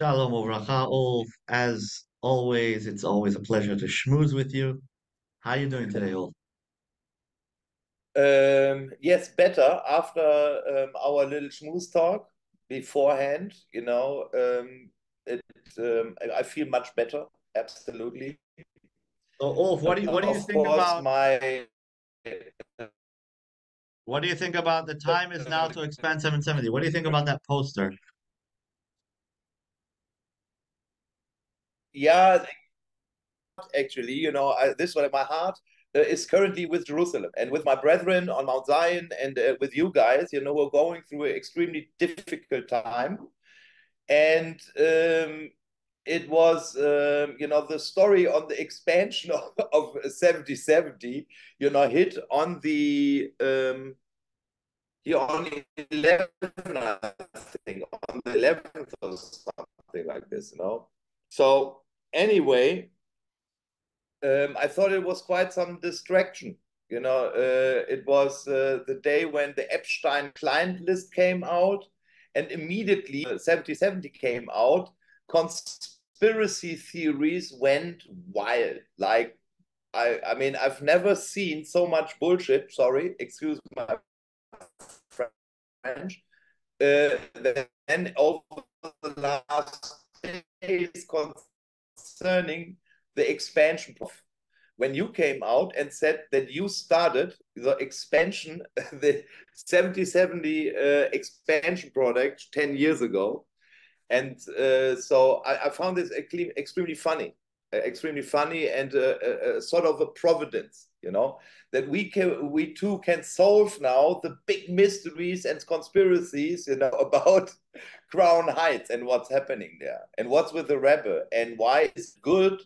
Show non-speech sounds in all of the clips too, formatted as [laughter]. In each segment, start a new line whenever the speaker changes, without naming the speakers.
Shalom Uvracha, Ulf. As always, it's always a pleasure to schmooze with you. How are you doing today, Ulf?
Um, yes, better after um, our little schmooze talk beforehand. You know, um, it um, I feel much better. Absolutely.
So, Ulf, what do you what do you think about
my
what do you think about the time is now to expand 770? What do you think about that poster?
Yeah, actually, you know, I, this one, in my heart uh, is currently with Jerusalem and with my brethren on Mount Zion and uh, with you guys. You know, we're going through an extremely difficult time, and um, it was um, you know the story on the expansion [laughs] of, of 7070 you know hit on the um here on 11 i think on the 11th or something like this you know so anyway um i thought it was quite some distraction you know uh, it was uh, the day when the epstein client list came out and immediately 7070 came out conspiracy theories went wild. Like, I, I mean, I've never seen so much bullshit. Sorry, excuse my French. Uh, then over the last days concerning the expansion when you came out and said that you started the expansion, [laughs] the 7070 uh, expansion project 10 years ago, and uh, so I, I, found this extremely funny, uh, extremely funny, and uh, uh, uh, sort of a providence, you know, that we can we too can solve now the big mysteries and conspiracies, you know, [laughs] about Crown Heights and what's happening there, and what's with the Rebbe, and why it's good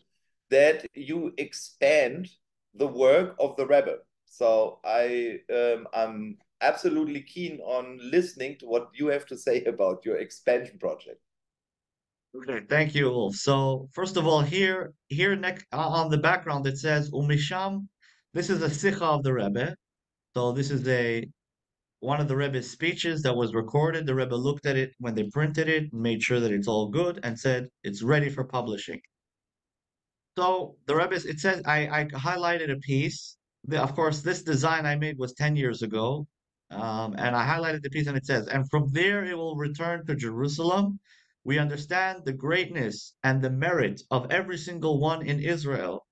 that you expand the work of the Rebbe. So I um, I'm absolutely keen on listening to what you have to say [laughs] about your expansion project.
Okay, thank you, Ulf. So first of all, here here next on the background it says Umisham. This is a sikha of the Rebbe. So this is a one of the Rebbe's speeches that was recorded. The Rebbe looked at it when they printed it, made sure that it's all good, and said it's ready for publishing. So the Rebbe, it says I, I highlighted a piece. The, of course, this design I made was 10 years ago. Um, and I highlighted the piece and it says, and from there it will return to Jerusalem we understand the greatness and the merit of every single one in Israel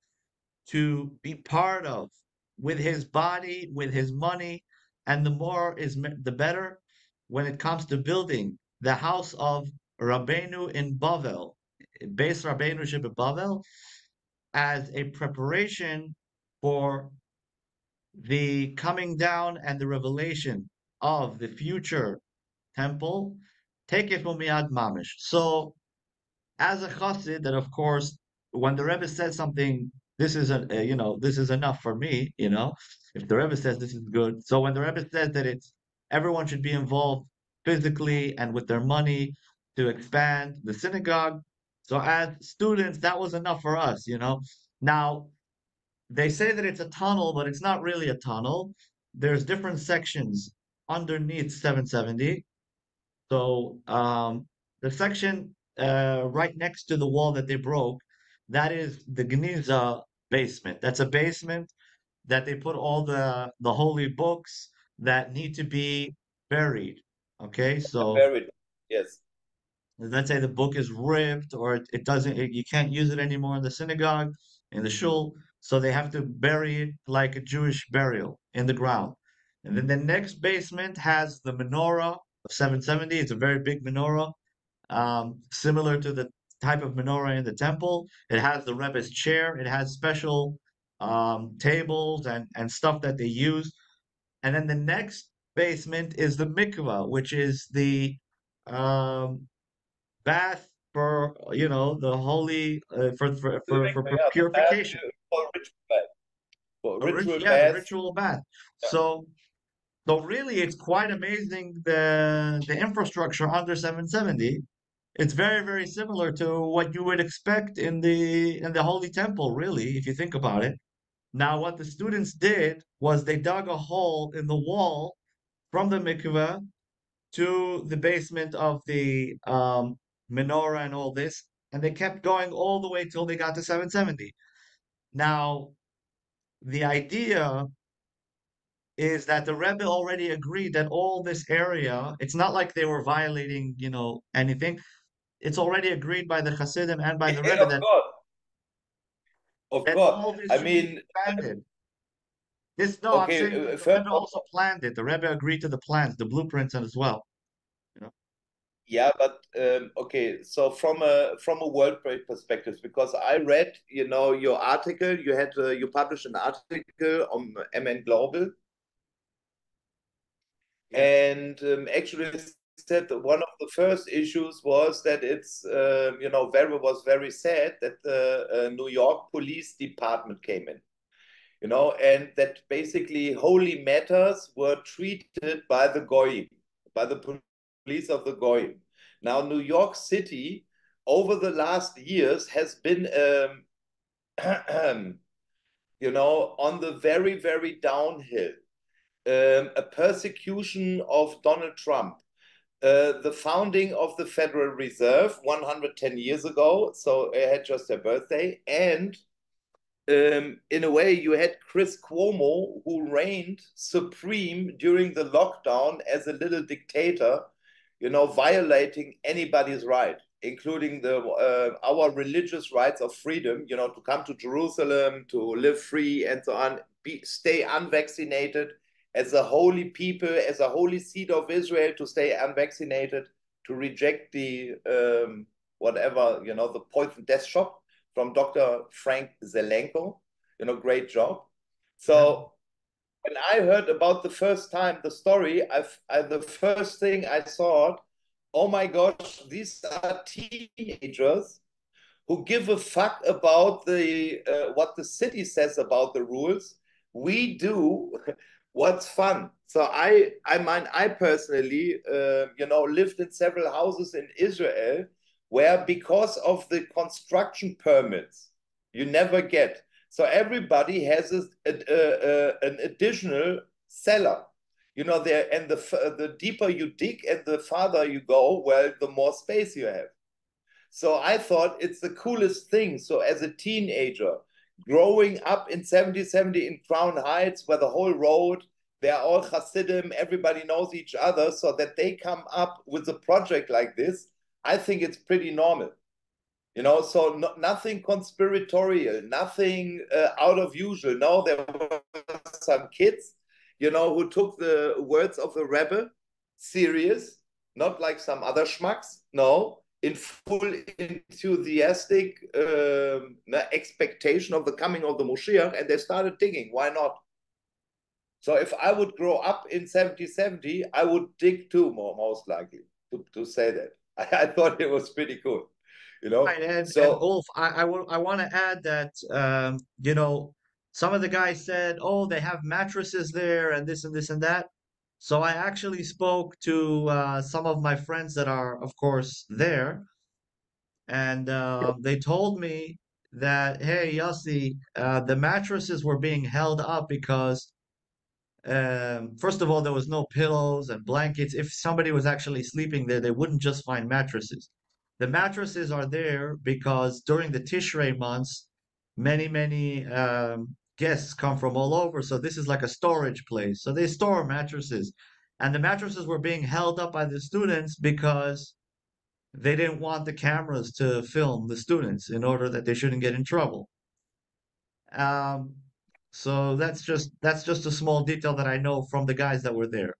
to be part of with his body, with his money, and the more is the better when it comes to building the house of Rabbeinu in Bavel, base Rabbeinu Shib Bavel, as a preparation for the coming down and the revelation of the future temple Teikef Umiyad Mamash. So, as a chassid, that of course, when the Rebbe says something, this is a, uh, you know, this is enough for me, you know, if the Rebbe says this is good. So when the Rebbe says that it's everyone should be involved physically and with their money to expand the synagogue. So as students, that was enough for us, you know. Now, they say that it's a tunnel, but it's not really a tunnel. There's different sections underneath 770 so um, the section uh, right next to the wall that they broke, that is the Gniza basement. That's a basement that they put all the the holy books that need to be buried. Okay, so
buried. Yes.
Let's say the book is ripped or it, it doesn't, it, you can't use it anymore in the synagogue, in the shul. So they have to bury it like a Jewish burial in the ground. And then the next basement has the menorah of 770. It's a very big menorah, um, similar to the type of menorah in the temple. It has the Rebbe's chair. It has special um, tables and, and stuff that they use. And then the next basement is the mikvah, which is the um, bath for you know the holy uh, for for for, for, for purification.
For ritual bath.
Ritual, yeah, bath. ritual bath. Yeah. So so really, it's quite amazing the the infrastructure under 770. It's very, very similar to what you would expect in the in the Holy Temple, really, if you think about it. Now, what the students did was they dug a hole in the wall from the mikveh to the basement of the um, menorah and all this, and they kept going all the way till they got to 770. Now, the idea is that the Rebbe already agreed that all this area, it's not like they were violating, you know, anything. It's already agreed by the Hasidim and by the
Yeah,
Rebbe
of
that.
Of
that this
I mean,
expanded. This, no, I'm
okay,
saying
uh,
the Rebbe also planned it. The Rebbe agreed to the plans, the blueprints and as well. You know?
Yeah, but um, okay. So from a from a world perspective, because I read, you know, your article. You had uh, you published an article on MN Global, and um, actually said that one of the first issues was that it's uh, you know very was very sad that the uh, New York Police Department came in, you know, and that basically holy matters were treated by the goyim, by the police of the goyim. Now New York City over the last years has been um, [clears throat] you know on the very very downhill um, a persecution of Donald Trump, uh, the founding of the Federal Reserve 110 years ago. So it had just their birthday. And um, in a way, you had Chris Cuomo, who reigned supreme during the lockdown as a little dictator, you know, violating anybody's right, including the uh, our religious rights of freedom, you know, to come to Jerusalem, to live free, and so on, be, stay unvaccinated as a holy people, as a holy seed of Israel, to stay unvaccinated, to reject the um, whatever, you know, the poison death shot from Dr. Frank Zelenko. You know, great job. So when I heard about the first time the story, I've, I, the first thing I thought, oh my gosh, these are teenagers who give a fuck about the uh, what the city says about the rules. We do what's fun. So I, I mean, I personally, uh, you know, lived in several houses in Israel where because of the construction permits, you never get. So everybody has a, a, a, an additional cellar. You know, there and the the deeper you dig and the farther you go, well, the more space you have. So I thought it's the coolest thing. So as a teenager, growing up in 7070 in Crown Heights, where the whole road, they're all Hasidim, everybody knows each other, so that they come up with a project like this, I think it's pretty normal. You know, so no, nothing conspiratorial, nothing uh, out of usual. No, there were some kids, you know, who took the words of the rebel serious, not like some other schmucks. No, in full enthusiastic um, expectation of the coming of the Moshiach, and they started digging. Why not? So if I would grow up in 7070, I would dig too, more most likely to, to say that. [laughs] I, I thought it was pretty cool, you know.
Right, and,
so
and Ulf, I I, I want to add that um, you know some of the guys said, oh, they have mattresses there and this and this and that. So I actually spoke to uh, some of my friends that are, of course, there, and uh, they told me that, hey, Yossi, uh, the mattresses were being held up because, um, first of all, there was no pillows and blankets. If somebody was actually sleeping there, they wouldn't just find mattresses. The mattresses are there because during the Tishrei months, many, many um, guests come from all over. So this is like a storage place. So they store mattresses. And the mattresses were being held up by the students because they didn't want the cameras to film the students in order that they shouldn't get in trouble. Um, so that's just that's just a small detail that I know from the guys that were there.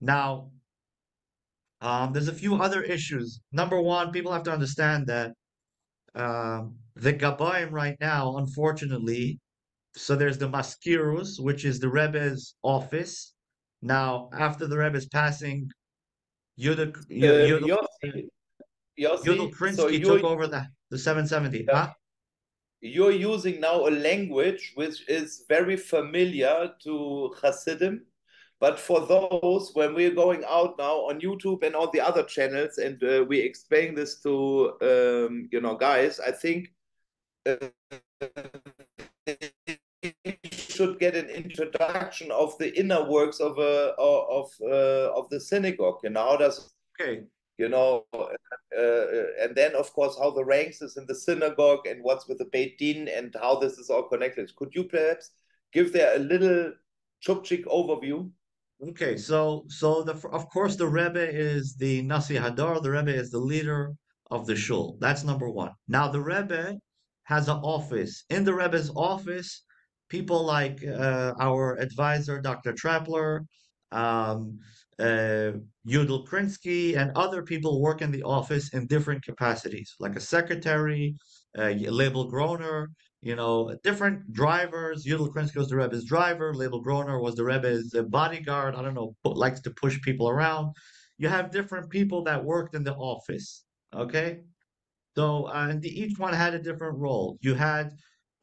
Now, um, there's a few other issues. Number one, people have to understand that um, the Gabaim right now, unfortunately, so there's the Maskirus, which is the Rebbe's office. Now, after the Rebbe's passing, Yudah
uh,
Yudah
Yossi,
Yudel
Yossi, so
took over the, the 770.
Yeah.
Huh?
you're using now a language which is very familiar to Hasidim. But for those, when we're going out now on YouTube and all the other channels, and uh, we explain this to um, you know guys, I think uh, should get an introduction of the inner works of a of uh, of the synagogue. You know, how does
Okay.
you know uh, and then of course how the ranks is in the synagogue and what's with the Beit Din and how this is all connected. Could you perhaps give there a little chupchik overview?
Okay, so so the of course the Rebbe is the Nasi Hadar, the Rebbe is the leader of the shul. That's number one. Now the Rebbe has an office. In the Rebbe's office, people like uh, our advisor, Dr. Trapler, um, uh, Yudel Krinsky, and other people work in the office in different capacities, like a secretary, uh, Leibel Groner, you know, different drivers. Yudel Krinsky was the Rebbe's driver. Leibel Groner was the Rebbe's bodyguard. I don't know, likes to push people around. You have different people that worked in the office. Okay, so uh, and the, each one had a different role. You had,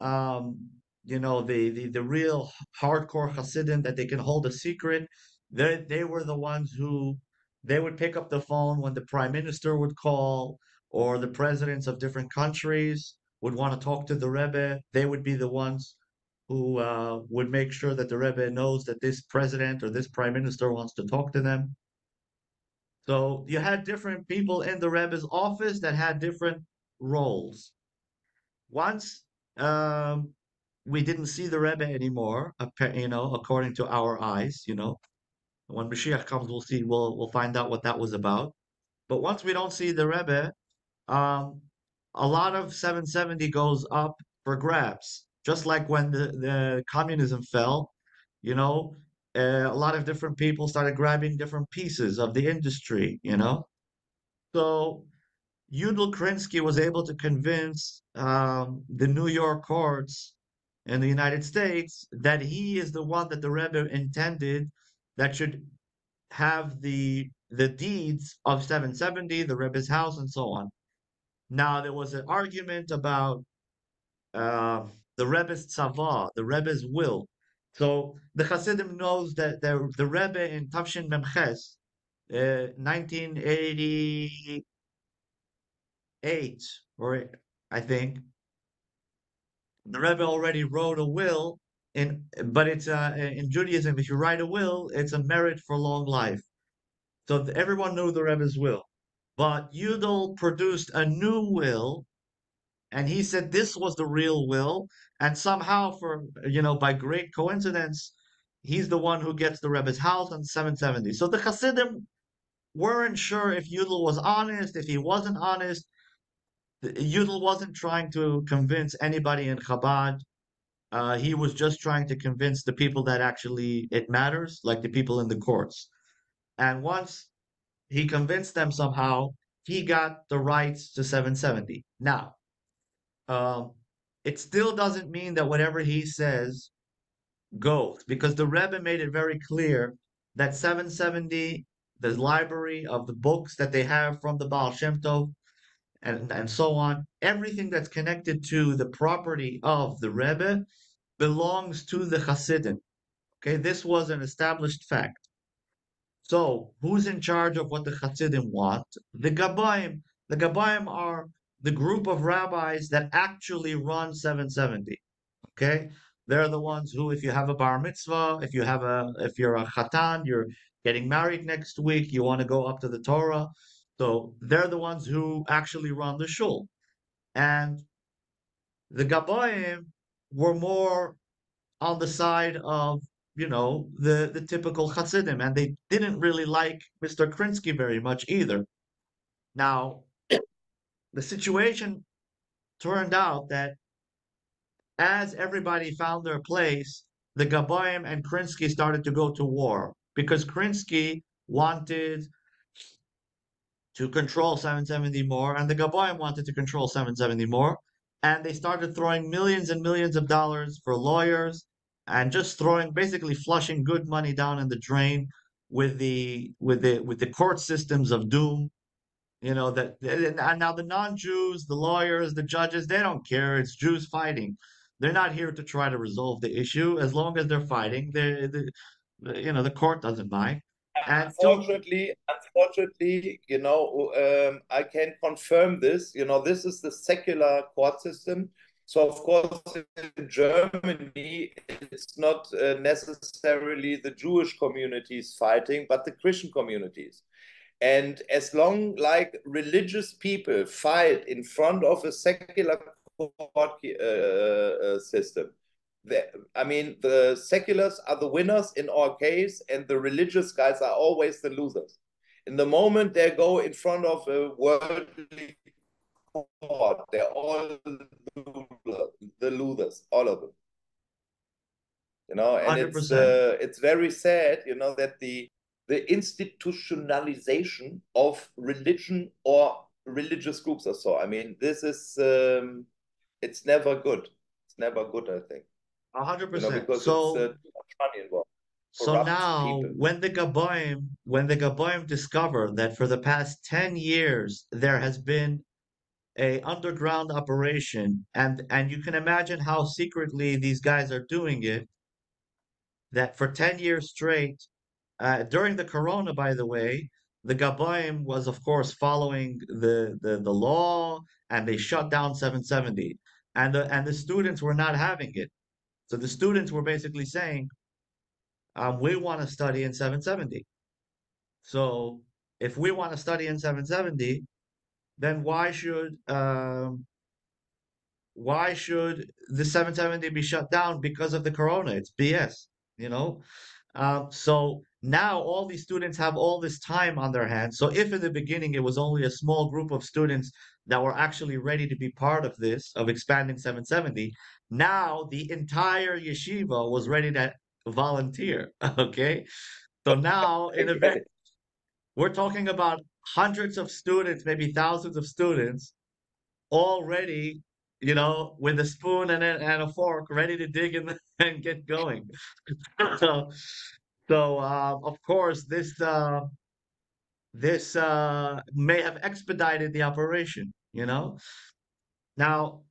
um, you know, the the the real hardcore Hasidim that they can hold a secret. They they were the ones who they would pick up the phone when the prime minister would call or the presidents of different countries would want to talk to the Rebbe. They would be the ones who uh, would make sure that the Rebbe knows that this president or this prime minister wants to talk to them. So you had different people in the Rebbe's office that had different roles. Once um, we didn't see the Rebbe anymore, you know, according to our eyes, you know. When Mashiach comes, we'll see, we'll we'll find out what that was about. But once we don't see the Rebbe, um, a lot of 770 goes up for grabs. Just like when the, the communism fell, you know, uh, a lot of different people started grabbing different pieces of the industry, you know. So Yudel Krinsky was able to convince um, the New York courts in the United States that he is the one that the Rebbe intended that should have the the deeds of 770, the Rebbe's house, and so on. Now there was an argument about uh, the Rebbe's tzava, the Rebbe's will. So the Hasidim knows that the, the Rebbe in Tafshin Memches, uh, 1988, or I think, the Rebbe already wrote a will in, but it's uh, in Judaism, if you write a will, it's a merit for long life. So everyone knew the Rebbe's will. But Yudel produced a new will, and he said this was the real will, and somehow, for you know, by great coincidence, he's the one who gets the Rebbe's house on 770. So the Hasidim weren't sure if Yudel was honest, if he wasn't honest. Yudel wasn't trying to convince anybody in Chabad. Uh, he was just trying to convince the people that actually it matters, like the people in the courts. And once he convinced them somehow he got the rights to 770. Now, um, it still doesn't mean that whatever he says goes, because the Rebbe made it very clear that 770, the library of the books that they have from the Baal Shem Tov, and, mm-hmm. and so on, everything that's connected to the property of the Rebbe belongs to the Hasidim. Okay, this was an established fact. So, who's in charge of what the Chassidim want? The Gabayim. The Gabayim are the group of rabbis that actually run 770. Okay? They're the ones who, if you have a bar mitzvah, if you have a, if you're a chatan, you're getting married next week, you want to go up to the Torah. So they're the ones who actually run the shul. And the Gabayim were more on the side of you know, the, the typical Hasidim, and they didn't really like Mr. Krinsky very much either. Now, the situation turned out that as everybody found their place, the Gabayim and Krinsky started to go to war because Krinsky wanted to control 770 more, and the Gabayim wanted to control 770 more, and they started throwing millions and millions of dollars for lawyers and just throwing basically flushing good money down in the drain with the with the with the court systems of doom you know that and now the non-jews the lawyers the judges they don't care. It's jews fighting. They're not here to try to resolve the issue. As long as they're fighting they the you know the court doesn't mind
unfortunately unfortunately you know um, i can confirm this you know this is the secular court system so of course in Germany it's not uh, necessarily the Jewish communities fighting, but the Christian communities. And as long like religious people fight in front of a secular court uh, uh, system, the, I mean, the seculars are the winners in our case, and the religious guys are always the losers. In the moment they go in front of a worldly court, they're all the losers, all of them. You know, and 100%. it's uh, it's very sad, you know, that the the institutionalization of religion or religious groups or so. I mean, this is um, it's never good. It's never good, I think.
A hundred percent. So, uh, so now, people. when the Gaboim, when the Gaboim discover that for the past ten years there has been a underground operation, and and you can imagine how secretly these guys are doing it. That for ten years straight, uh, during the Corona, by the way, the Gaboim was of course following the, the the law, and they shut down 770, and the and the students were not having it. So the students were basically saying, um, we want to study in 770. So if we want to study in 770, then why should um, why should the 770 be shut down because of the corona? It's BS, you know. Um, so now all these students have all this time on their hands. So if in the beginning it was only a small group of students that were actually ready to be part of this, of expanding 770, now the entire yeshiva was ready to volunteer. [laughs] Okay. So now [laughs] in event, we're talking about hundreds of students, maybe thousands of students already, you know, with a spoon and a, and a fork ready to dig in [laughs] and get going. so, so uh, of course, this uh, this uh, may have expedited the operation. You know, now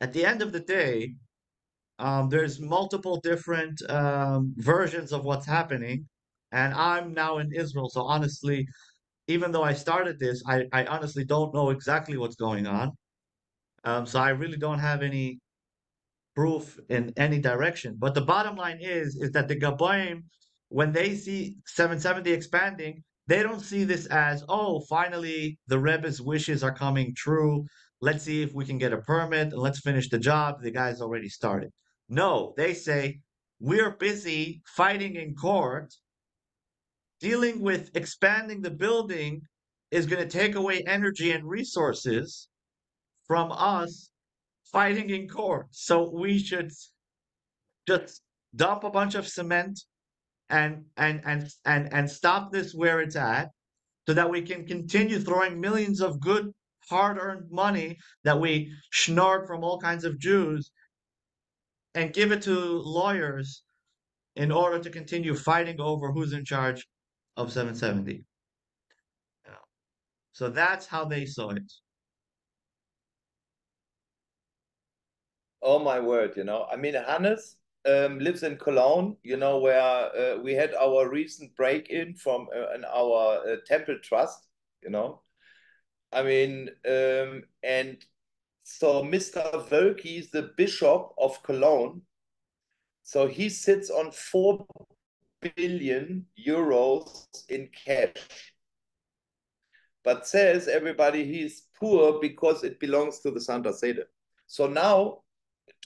at the end of the day, um, there's multiple different um, versions of what's happening, and I'm now in Israel, so honestly, even though I started this, I, I honestly don't know exactly what's going on. Um, so I really don't have any proof in any direction. But the bottom line is, is that the Gaboim, when they see 770 expanding, they don't see this as, oh, finally the Rebbe's wishes are coming true. Let's see if we can get a permit and let's finish the job. The guy's already started. No, they say, we're busy fighting in court. Dealing with expanding the building is going to take away energy and resources from us fighting in court. So we should just dump a bunch of cement and and and and and stop this where it's at so that we can continue throwing millions of good hard-earned money that we schnorred from all kinds of Jews and give it to lawyers in order to continue fighting over who's in charge of 770. So that's how they saw it.
Oh my word, you know. I mean, Hannes um, lives in Cologne, you know, where uh, we had our recent break-in from uh, in our uh, temple trust, you know. I mean, um, and so Mr. Woelki is the bishop of Cologne. So he sits on 4 billion euros in cash. But says everybody he's poor because it belongs to the Santa Sede. So now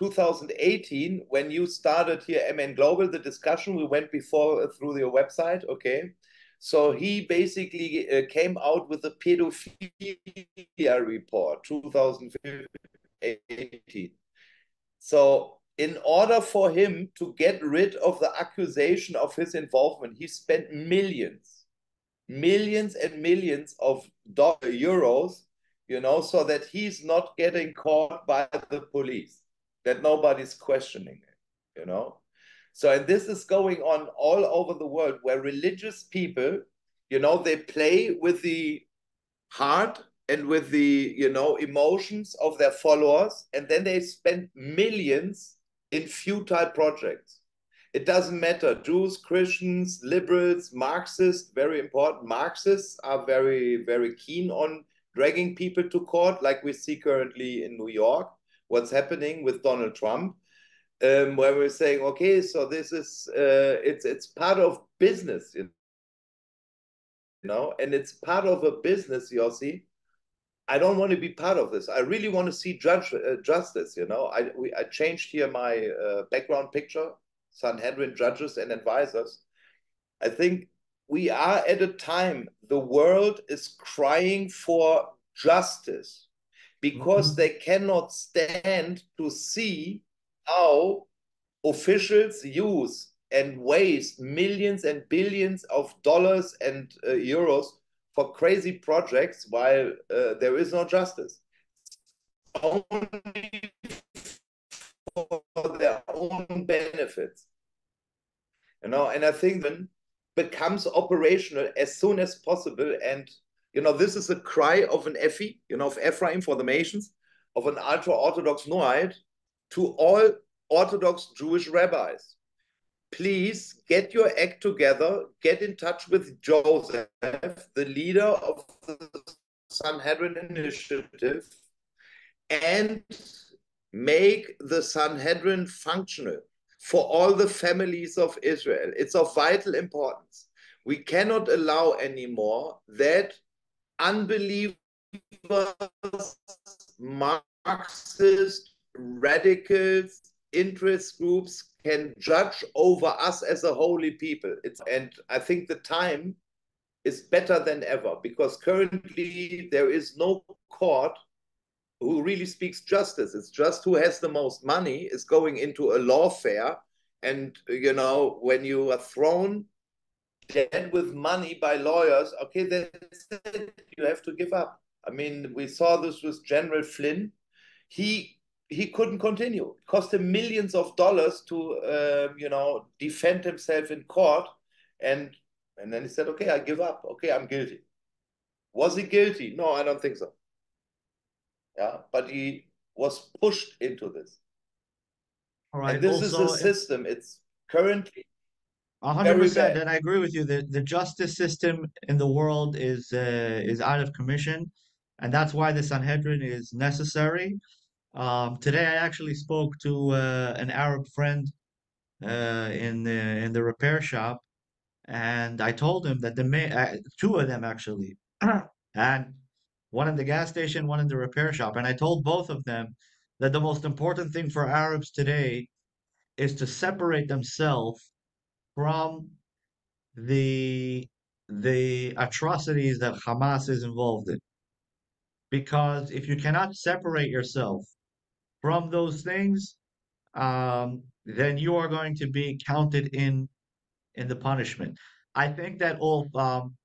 2018, when you started here, MN Global, the discussion we went before uh, through your website, okay. So he basically uh, came out with a pedophilia report, 2018. So in order for him to get rid of the accusation of his involvement, he spent millions, millions and millions of euros, you know, so that he's not getting caught by the police that nobody's questioning it, you know? So, and this is going on all over the world where religious people, you know, they play with the heart and with the, you know, emotions of their followers, and then they spend millions in futile projects. It doesn't matter. Jews, Christians, liberals, Marxists, very important. Marxists are very, very keen on dragging people to court, like we see currently in New York what's happening with Donald Trump, um, where we're saying, okay, so this is uh, it's it's part of business. You know, and it's part of a business, Yossi. I don't want to be part of this. I really want to see judge uh, justice. You know, I we, I changed here my uh, background picture, Sanhedrin judges and advisors. I think we are at a time the world is crying for justice because mm-hmm. they cannot stand to see how officials use and waste millions and billions of dollars and uh, euros for crazy projects while uh, there is no justice. Only for their own benefits. You know, and I think then becomes operational as soon as possible. And you know, this is a cry of an Efi, you know, of Ephraim for the nations, of an ultra-Orthodox Noahide to all Orthodox Jewish rabbis please get your act together, get in touch with Joseph, the leader of the Sanhedrin Initiative, and make the Sanhedrin functional for all the families of Israel. It's of vital importance. We cannot allow anymore that unbelievers, Marxist, radicals, interest groups can judge over us as a holy people. It's, and I think the time is better than ever because currently there is no court who really speaks justice. It's just who has the most money is going into a lawfare. And, you know, when you are thrown dead with money by lawyers, okay, that's it. You have to give up. I mean, we saw this with General Flynn. He he couldn't continue. It cost him millions of dollars to, uh, you know, defend himself in court, and and then he said, "Okay, I give up. Okay, I'm guilty." Was he guilty? No, I don't think so. Yeah, but he was pushed into this.
All right.
And this also, is a system. It's currently.
Hundred percent, and I agree with you. The the justice system in the world is uh, is out of commission, and that's why the Sanhedrin is necessary. Um, today I actually spoke to uh, an Arab friend uh, in the in the repair shop, and I told him that the main uh, two of them actually, [clears throat] and one in the gas station, one in the repair shop, and I told both of them that the most important thing for Arabs today is to separate themselves from the the atrocities that Hamas is involved in. Because if you cannot separate yourself from those things, um, then you are going to be counted in in the punishment. I think that all, um,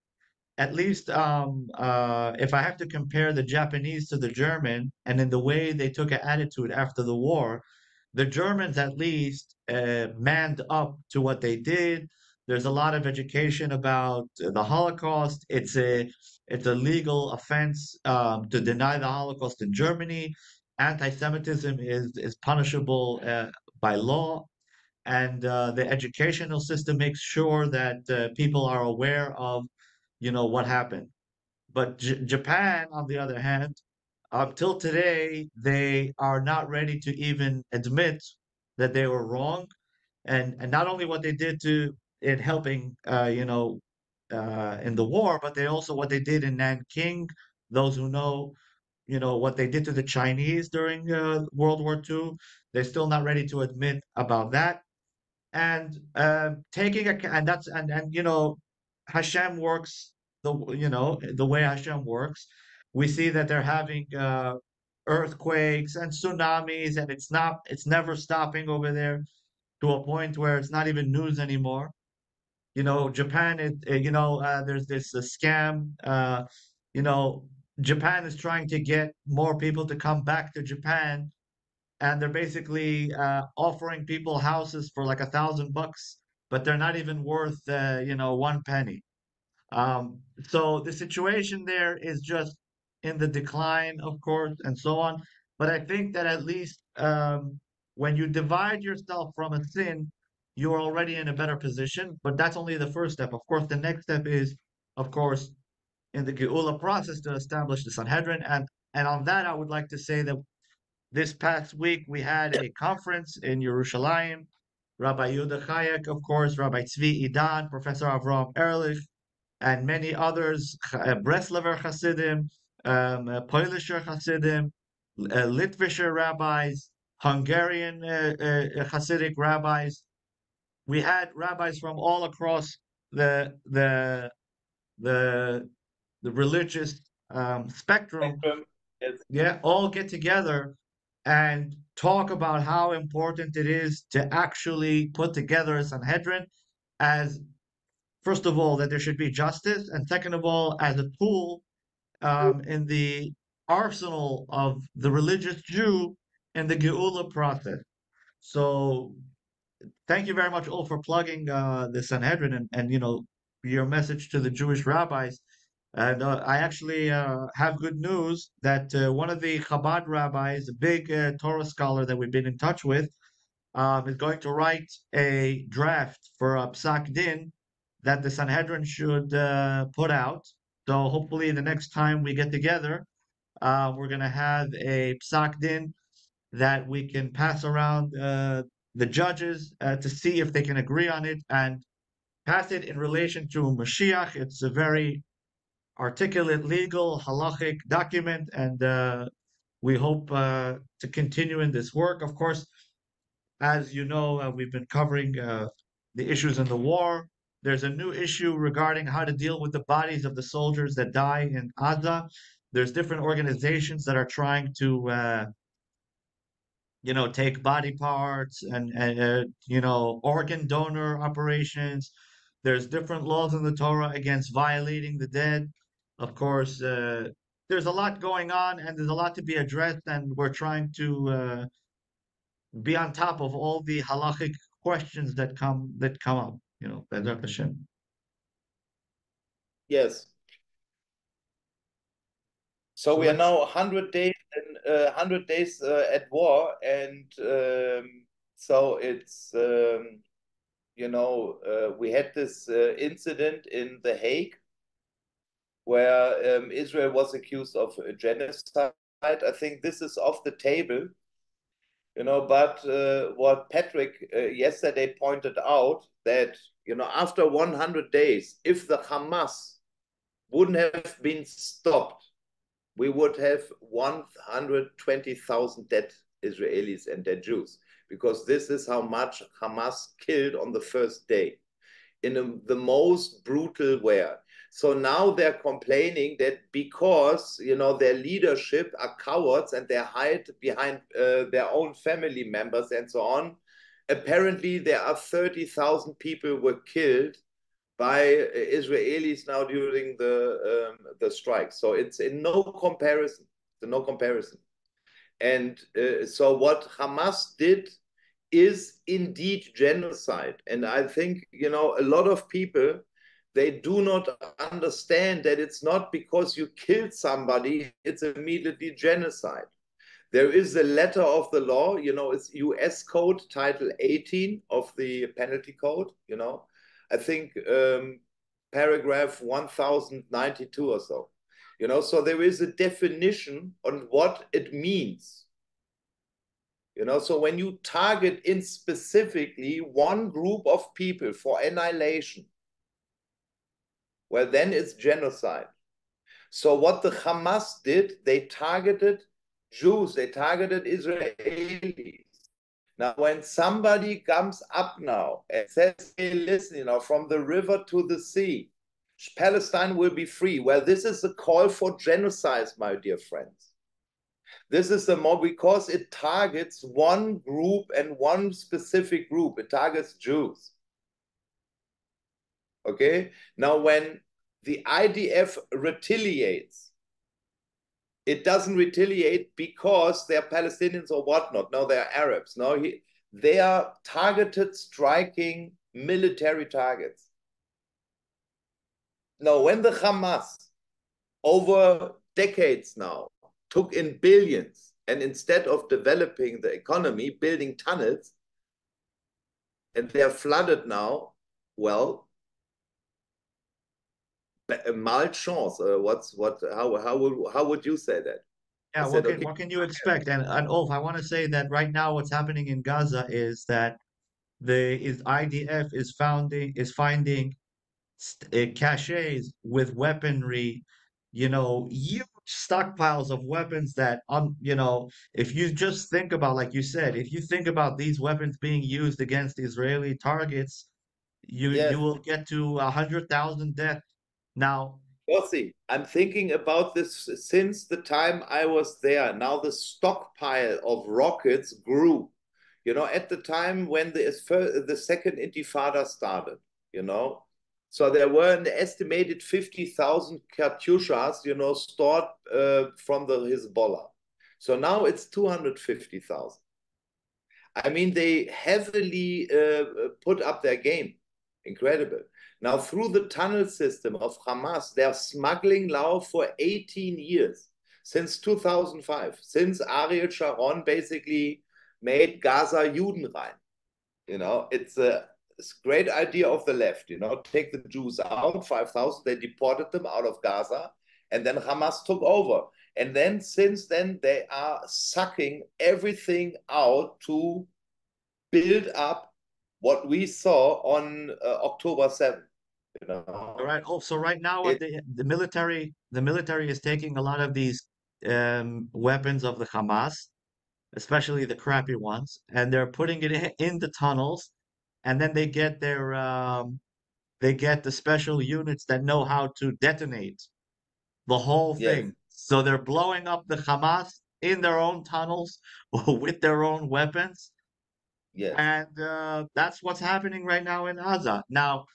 at least um, uh, if I have to compare the Japanese to the German, and in the way they took an attitude after the war, the Germans at least uh, manned up to what they did. There's a lot of education about the Holocaust. It's a it's a legal offense um, to deny the Holocaust in Germany anti-Semitism is is punishable uh, by law, and uh, the educational system makes sure that uh, people are aware of, you know, what happened. But J Japan, on the other hand, up till today, they are not ready to even admit that they were wrong, and and not only what they did to in helping, uh, you know, uh, in the war, but they also what they did in Nanking. Those who know you know what they did to the Chinese during uh, World War II. They're still not ready to admit about that, and uh, taking a and that's and and you know Hashem works the you know the way Hashem works. We see that they're having uh, earthquakes and tsunamis, and it's not it's never stopping over there to a point where it's not even news anymore. You know, Japan, it, you know, uh, there's this scam. Uh, you know, Japan is trying to get more people to come back to Japan, and they're basically uh, offering people houses for like a thousand bucks, but they're not even worth uh, you know one penny. Um, so the situation there is just in the decline, of course, and so on. But I think that at least um, when you divide yourself from a sin, you're already in a better position. But that's only the first step. Of course, the next step is, of course, in the Geula process to establish the Sanhedrin. And, and on that, I would like to say that this past week we had a conference in Yerushalayim. Rabbi Yehuda Chayek, of course, Rabbi Tzvi Idan, Professor Avram Ehrlich, and many others, uh, Breslover Hasidim, um, uh, Polisher Hasidim, uh, Litvischer rabbis, Hungarian uh, uh, Hasidic rabbis. We had rabbis from all across the the the the religious um, spectrum,
Yes.
yeah, all get together and talk about how important it is to actually put together a Sanhedrin as, first of all, that there should be justice, and second of all, as a tool um, in the arsenal of the religious Jew in the Geula process. So, thank you very much, all, for plugging uh, the Sanhedrin and, and you know your message to the Jewish rabbis. And uh, I actually uh, have good news that uh, one of the Chabad rabbis, a big uh, Torah scholar that we've been in touch with, um, is going to write a draft for a psak din that the Sanhedrin should uh, put out. So hopefully, the next time we get together, uh, we're going to have a psak din that we can pass around uh, the judges uh, to see if they can agree on it and pass it in relation to Mashiach. It's a very articulate, legal, halachic document, and uh, we hope uh, to continue in this work. Of course, as you know, uh, we've been covering the issues in the war. There's a new issue regarding how to deal with the bodies of the soldiers that die in Gaza. There's different organizations that are trying to, uh, you know, take body parts and, and uh, you know, organ donor operations. There's different laws in the Torah against violating the dead. Of course, uh, there's a lot going on and there's a lot to be addressed, and we're trying to uh, be on top of all the halachic questions that come that come up. You know, Bezrat Hashem.
Yes. So we are now 100 days and uh, 100 days uh, at war, and um, so it's um, you know uh, we had this uh, incident in The Hague where um, Israel was accused of genocide. I think this is off the table, you know. But uh, what Patrick uh, yesterday pointed out that you know after 100 days, if the Hamas wouldn't have been stopped, we would have 120,000 dead Israelis and dead Jews because this is how much Hamas killed on the first day in a, the most brutal way. So now they're complaining that because you know their leadership are cowards and they hide behind uh, their own family members and so on. Apparently, there are 30,000 people were killed by Israelis now during the um, the strike. So it's in no comparison. It's no comparison. And uh, so what Hamas did is indeed genocide. And I think you know a lot of people they do not understand that it's not because you killed somebody it's immediately genocide. There is a letter of the law, you know, it's U.S. Code Title 18 of the Penalty Code, you know I think um, paragraph 1092 or so. You know, so there is a definition on what it means. You know, so when you target in specifically one group of people for annihilation, well, then it's genocide. So what the Hamas did, they targeted Jews, they targeted Israelis. Now, when somebody comes up now and says, hey, listen, you know, from the river to the sea, Palestine will be free. Well, this is a call for genocide, my dear friends. This is the more because it targets one group and one specific group. It targets Jews. Okay. Now, when the IDF retaliates, it doesn't retaliate because they're Palestinians or whatnot. No, they're Arabs. No, he, they are targeted, striking military targets. Now, when the Hamas, over decades now, took in billions and instead of developing the economy, building tunnels, and they're flooded now, well, malchance. Uh, what's what? How how would how would you say that?
Yeah,
I
what
said,
can
okay,
what can you expect? And and Ulf, I want to say that right now what's happening in Gaza is that the is IDF is founding is finding uh, caches with weaponry, you know, huge stockpiles of weapons that, um, you know, if you just think about, like you said, if you think about these weapons being used against Israeli targets, you
Yes.
you will get to a hundred thousand death. Now,
Yossi, I'm thinking about this since the time I was there. Now the stockpile of rockets grew. You know, at the time when the the second Intifada started, you know, so there were an estimated 50,000 Katyushas, you know, stored uh, from the Hezbollah. So now it's 250,000. I mean, they heavily uh, put up their game. Incredible. Now, through the tunnel system of Hamas, they're smuggling now for 18 years, since 2005, since Ariel Sharon basically made Gaza Judenrein. You know, it's a, it's a great idea of the left, you know, take the Jews out, 5,000, they deported them out of Gaza, and then Hamas took over. And then since then, they are sucking everything out to build up what we saw on uh, October 7th. You know?
All right. Oh, so right now it, the the military the military is taking a lot of these um, weapons of the Hamas, especially the crappy ones, and they're putting it in, in the tunnels, and then they get their um, they get the special units that know how to detonate the whole
yes.
thing. So they're blowing up the Hamas in their own tunnels [laughs] with their own weapons.
Yes.
And uh, that's what's happening right now in Gaza. Now,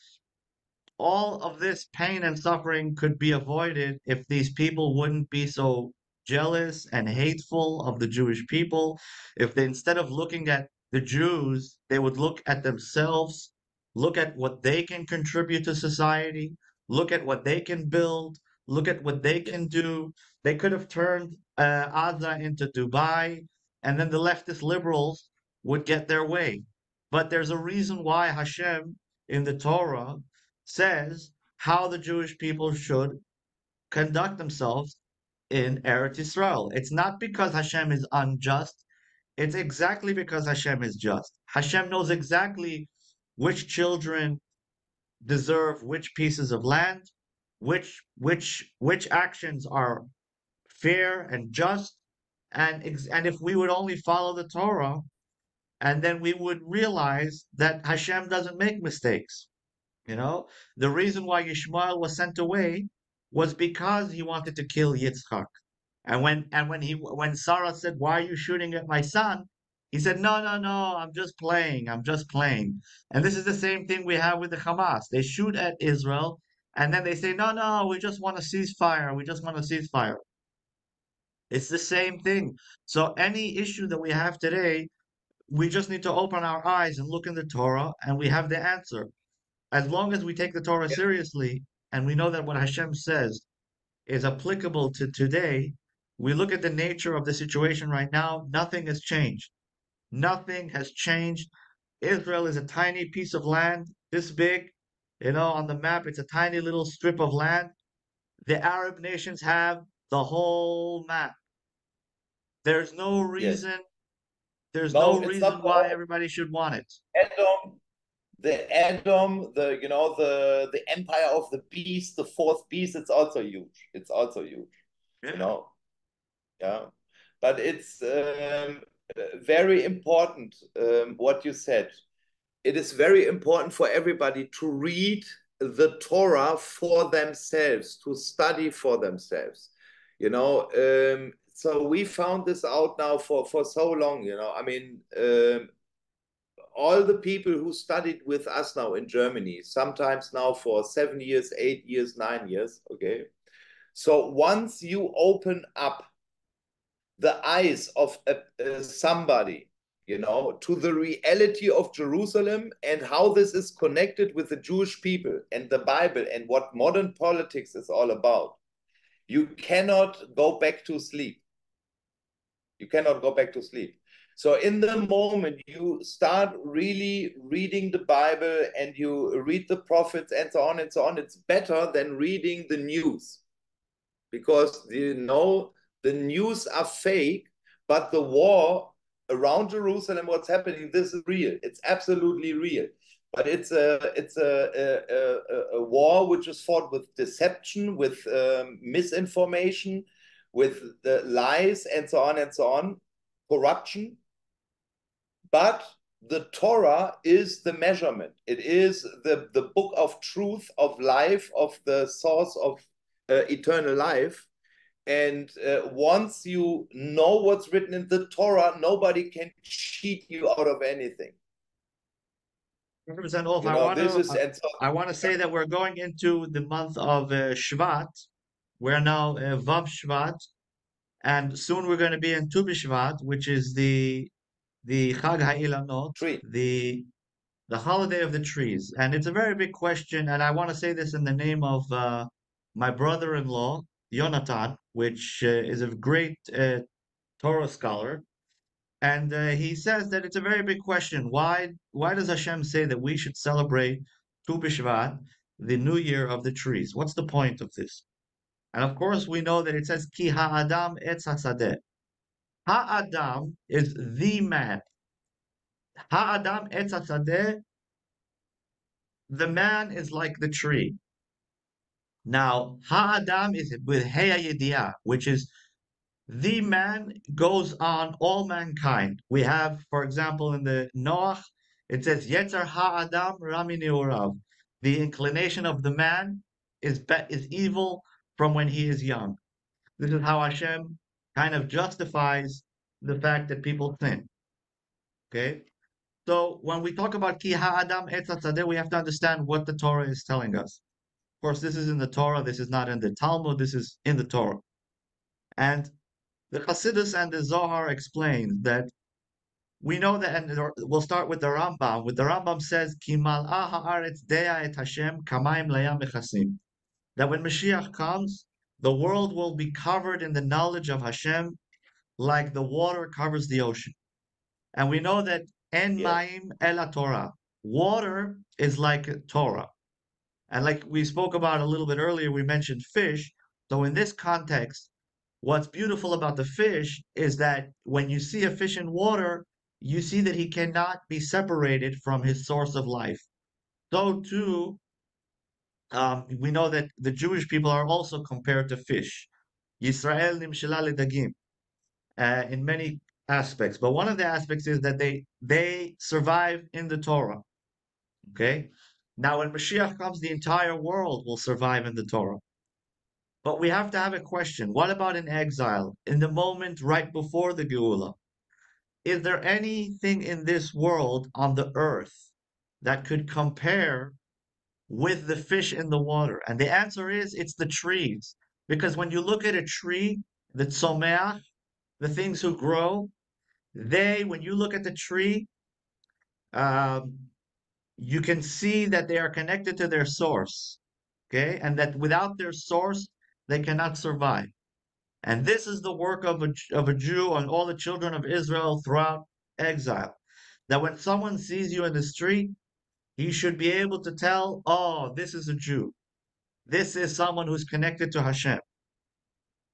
all of this pain and suffering could be avoided if these people wouldn't be so jealous and hateful of the Jewish people. If they, instead of looking at the Jews, they would look at themselves, look at what they can contribute to society, look at what they can build, look at what they can do. They could have turned uh, Gaza into Dubai, and then the leftist liberals would get their way. But there's a reason why Hashem in the Torah says how the Jewish people should conduct themselves in Eretz Israel. It's not because Hashem is unjust. It's exactly because Hashem is just. Hashem knows exactly which children deserve which pieces of land, which which which actions are fair and just, and and if we would only follow the Torah, and then we would realize that Hashem doesn't make mistakes. You know, the reason why Ishmael was sent away was because he wanted to kill Yitzchak. And when and when he when Sarah said, "Why are you shooting at my son?" He said, "No, no, no. I'm just playing. I'm just playing." And this is the same thing we have with the Hamas. They shoot at Israel, and then they say, "No, no. We just want a ceasefire. We just want a ceasefire." It's the same thing. So any issue that we have today, we just need to open our eyes and look in the Torah, and we have the answer as long as we take the Torah seriously and we know that what Hashem says is applicable to today, we look at the nature of the situation right now, nothing has changed. Nothing has changed. Israel is a tiny piece of land, this big. You know, on the map, it's a tiny little strip of land. The Arab nations have the whole map. There's no reason, yes. There's no, no reason why everybody should want it.
Edom, the Edom, the you know the the Empire of the Beast, the fourth beast. It's also huge. It's also huge. Yeah. You know, yeah. But it's um, very important um, what you said. It is very important for everybody to read the Torah for themselves, to study for themselves. You know, um, so we found this out now for for so long. You know, I mean, um, all the people who studied with us now in Germany, sometimes now for seven years, eight years, nine years, okay? So once you open up the eyes of a, uh, somebody, you know, to the reality of Jerusalem and how this is connected with the Jewish people and the Bible and what modern politics is all about, you cannot go back to sleep. You cannot go back to sleep. So in the moment you start really reading the Bible and you read the prophets and so on and so on, it's better than reading the news. Because you know the news are fake, but the war around Jerusalem, what's happening, this is real. It's absolutely real. but it's a it's a a, a, a war which is fought with deception, with um, misinformation, with the lies, and so on and so on, corruption. But the Torah is the measurement. It is the the book of truth, of life, of the source of uh, eternal life. And uh, once you know what's written in the Torah, nobody can cheat you out of anything.
100% off.
You
I want to
so
I want to say that we're going into the month of uh, Shvat. We're now uh, Vav Shvat, and soon we're going to be in Tu B'Shvat, which is the the Chag HaIlanot,
tree.
the the holiday of the trees. And it's a very big question, and I want to say this in the name of uh, my brother-in-law, Yonatan, which uh, is a great uh, Torah scholar. And uh, he says that it's a very big question. Why why does Hashem say that we should celebrate Tu B'Shvat, the new year of the trees? What's the point of this? And of course, we know that it says Ki ha'adam etz hasadeh. Ha'adam is the man. Ha'adam etz hasadeh. The man is like the tree. Now, ha'adam is with he'ayidiyah, which is the man goes on all mankind. We have, for example, in the Noach, it says Yetzer ha'adam rami ne'urav. The inclination of the man is is evil from when he is young. This is how Hashem kind of justifies the fact that people sin. Okay? So when we talk about ki ha'adam etz hasadeh, we have to understand what the Torah is telling us. Of course, this is in the Torah. This is not in the Talmud. This is in the Torah. And the Chassidus and the Zohar explain that we know that, and we'll start with the Rambam. With the Rambam says, "Ki mal'ah haaretz dea et Hashem kamayim layam mechasim." That when Mashiach comes, the world will be covered in the knowledge of Hashem, like the water covers the ocean. And we know that en maim ela Torah. Water is like Torah. And like we spoke about a little bit earlier, we mentioned fish. So in this context, what's beautiful about the fish is that when you see a fish in water, you see that he cannot be separated from his source of life. So too, um, we know that the Jewish people are also compared to fish. Yisrael nimshela ledagim, uh, in many aspects. But one of the aspects is that they they survive in the Torah. Okay? Now when Mashiach comes, the entire world will survive in the Torah. But we have to have a question. What about in exile? In the moment right before the Geula? Is there anything in this world on the earth that could compare with the fish in the water? And the answer is it's the trees. Because when you look at a tree, the tzomeach, the things who grow, they, when you look at the tree, um, you can see that they are connected to their source. Okay? And that without their source, they cannot survive. And this is the work of a, of a Jew and all the children of Israel throughout exile. That when someone sees you in the street, he should be able to tell, oh, this is a Jew. This is someone who's connected to Hashem.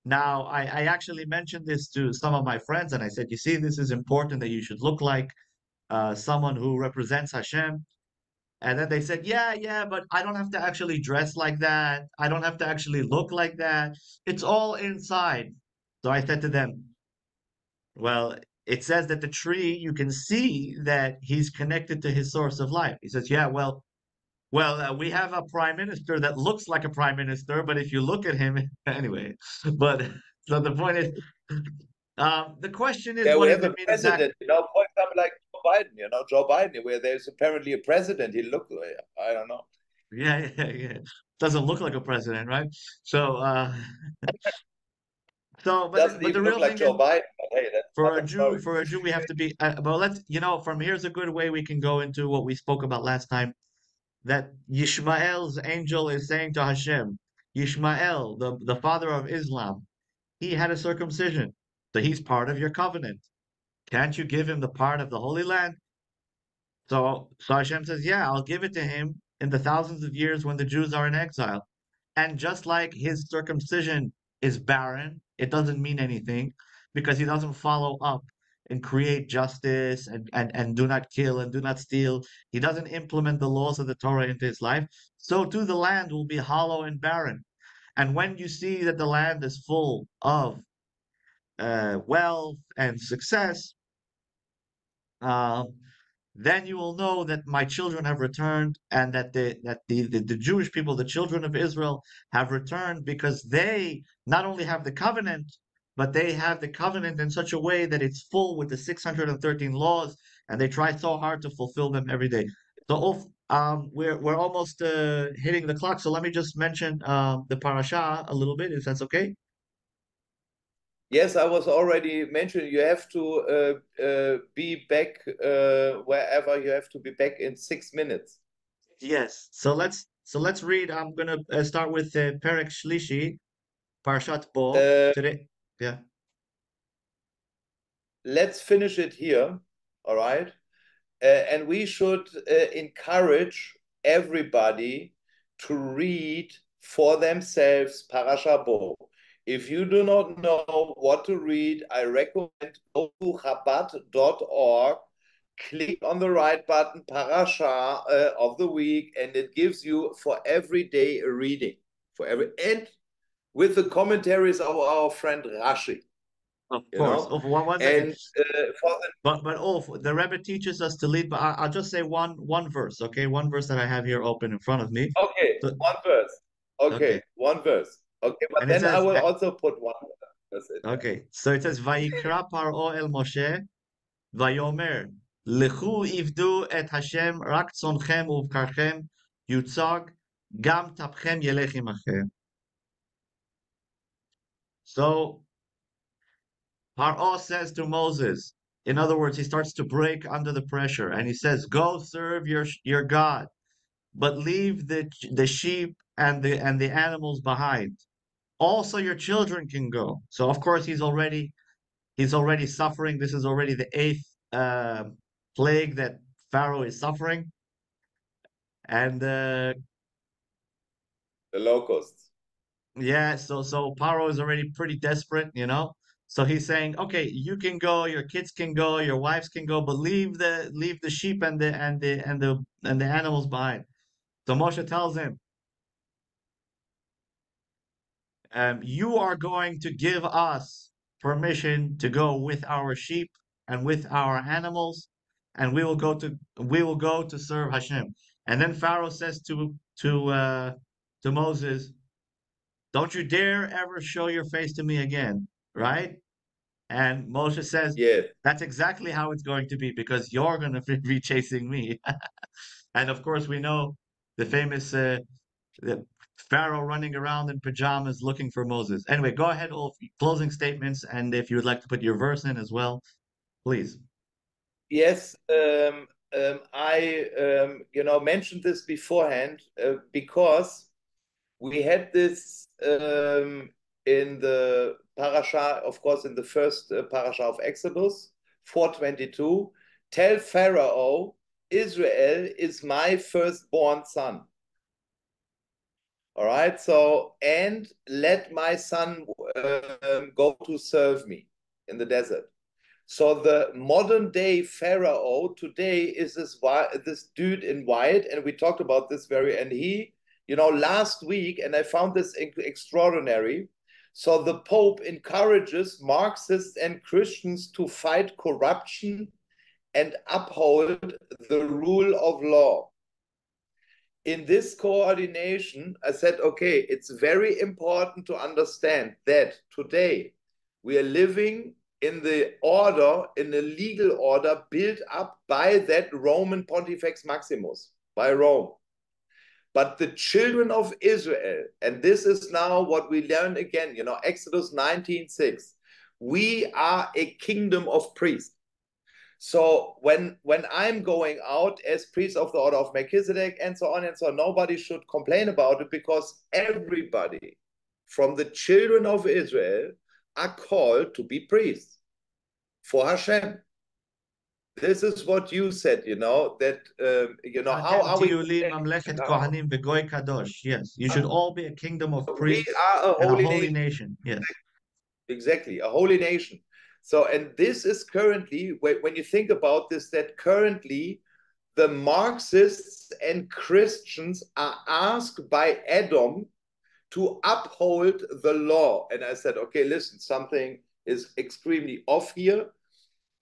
Now, I, I actually mentioned this to some of my friends, and I said, you see, this is important that you should look like uh, someone who represents Hashem. And then they said, yeah, yeah, but I don't have to actually dress like that. I don't have to actually look like that. It's all inside. So I said to them, well, it says that the tree, you can see that he's connected to his source of life. He says, yeah, well, well, uh, we have a prime minister that looks like a prime minister, but if you look at him, [laughs] anyway. But [laughs] so the point is, um, the question is,
Yeah,
what does it mean exactly?
you know, for example, like Joe Biden, you know, Joe Biden, where there's apparently a president. He looked, I don't know.
Yeah, [laughs] yeah, yeah. Doesn't look like a president, right? So, uh, so, but
Doesn't
but the real
like
thing
Joe
is,
Biden. Hey,
for a Jew, for a Jew, we have to be. Uh, but let's, you know, from here's a good way we can go into what we spoke about last time. That Yishmael's angel is saying to Hashem, Yishmael, the the father of Islam, he had a circumcision, so he's part of your covenant. Can't you give him the part of the Holy Land? So, so Hashem says, yeah, I'll give it to him in the thousands of years when the Jews are in exile. And just like his circumcision is barren, it doesn't mean anything because he doesn't follow up and create justice and, and, and do not kill and do not steal. He doesn't implement the laws of the Torah into his life. So too the land will be hollow and barren. And when you see that the land is full of uh, wealth and success, uh, then you will know that my children have returned and that the that the, the, the Jewish people, the children of Israel, have returned because they not only have the covenant, but they have the covenant in such a way that it's full with the 613 laws, and they try so hard to fulfill them every day. So um, we're we're almost uh, hitting the clock. So let me just mention uh, the parasha a little bit, if that's okay.
Yes, I was already mentioning you have to uh, uh, be back uh, wherever you have to be back in six minutes.
Yes. So let's so let's read. I'm gonna uh, start with uh, Perek Shlishi, Parashat Bo.
Uh,
today. Yeah.
Let's finish it here. All right. Uh, and we should uh, encourage everybody to read for themselves Parasha Bo. If you do not know what to read, I recommend go to Chabad.org, click on the right button, Parasha uh, of the week, and it gives you for every day a reading. For every and with the commentaries of our friend Rashi.
Of course. Of one, one
and uh, for the...
but but oh, the Rebbe teaches us to lead. But I, will just say one one verse, okay? One verse that I have here open in front of me.
Okay, so, one verse. Okay, okay, one verse. Okay, but and then says, I will also put one.
Okay, so it says, "Vayikra Paro el Moshe, Vayomer, Lechu ivdu et Hashem rak tzonchem uvkarchem yutzag gam tapchem yelech imachem." So Paro says to Moses, in other words, he starts to break under the pressure, and he says, "Go serve your your God, but leave the the sheep and the and the animals behind." also your children can go. So of course he's already he's already suffering. This is already the eighth uh, plague that Pharaoh is suffering, and uh,
the locusts.
Yeah, so so Pharaoh is already pretty desperate, you know. So he's saying, okay, you can go, your kids can go, your wives can go, but leave the leave the sheep and the and the and the and the animals behind. So Moshe tells him, um, you are going to give us permission to go with our sheep and with our animals, and we will go to we will go to serve Hashem. And then Pharaoh says to to uh, to Moses, "Don't you dare ever show your face to me again." Right? And Moshe says,
"Yeah,
that's exactly how it's going to be because you're going [laughs] to be chasing me." [laughs] and of course, we know the famous uh, the Pharaoh running around in pajamas looking for Moses. Anyway, go ahead, Ulf, closing statements, and if you would like to put your verse in as well, please.
Yes, um, um, I um, you know mentioned this beforehand uh, because we had this um, in the parasha, of course, in the first uh, parasha of Exodus, 422. Tell Pharaoh, Israel is my firstborn son. All right. So, and let my son um, go to serve me in the desert. So the modern day Pharaoh today is this this dude in white, and we talked about this very. And he, you know, last week, and I found this extraordinary. So the Pope encourages Marxists and Christians to fight corruption and uphold the rule of law in this coordination, I said, okay, it's very important to understand that today we are living in the order, in the legal order built up by that Roman Pontifex Maximus, by Rome. But the children of Israel, and this is now what we learn again, you know, Exodus 19:6, we are a kingdom of priests. So when when I'm going out as priest of the order of Melchizedek and so on and so on, nobody should complain about it because everybody from the children of Israel are called to be priests for Hashem. This is what you said, you know, that, um, you know, how are we?
Yes, you should all be a kingdom of priests
we are a holy,
a holy nation. nation. Yes.
Exactly, a holy nation. So, and this is currently, when you think about this, that currently the Marxists and Christians are asked by Adam to uphold the law. And I said, okay, listen, something is extremely off here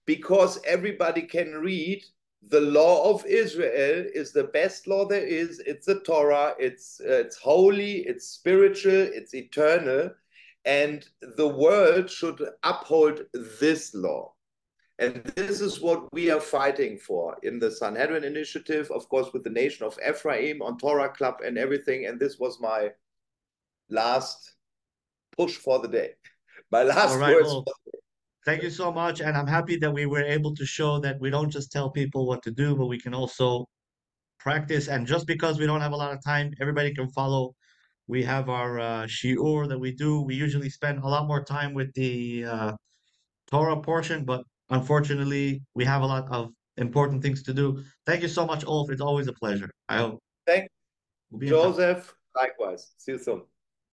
because everybody can read the law of Israel is the best law there is. It's the Torah. It's uh, it's holy. It's spiritual. It's eternal, and the world should uphold this law. And this is what we are fighting for in the Sanhedrin initiative, of course, with the nation of Ephraim on Torah Club and everything. And this was my last push for the day. [laughs] My last
right,
words.
well, thank you so much. And I'm happy that we were able to show that we don't just tell people what to do, but we can also practice. And just because we don't have a lot of time, everybody can follow. We have our uh, shiur that we do. We usually spend a lot more time with the uh, Torah portion, but unfortunately, we have a lot of important things to do. Thank you so much, Ulf. It's always a pleasure. I hope.
Thank
we'll
Joseph. Likewise. See you soon.